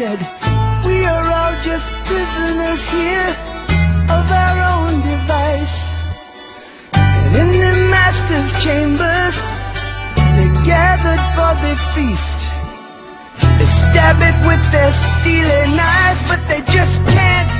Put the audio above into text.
said, We are all just prisoners here of our own device. And in the master's chambers, they gathered for the feast. They stab it with their steely knives, but they just can't